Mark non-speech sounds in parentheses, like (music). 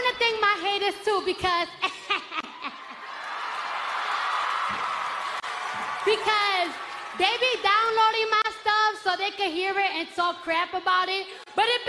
want to thank my haters too because (laughs) because they be downloading my stuff so they can hear it and talk crap about it, but it.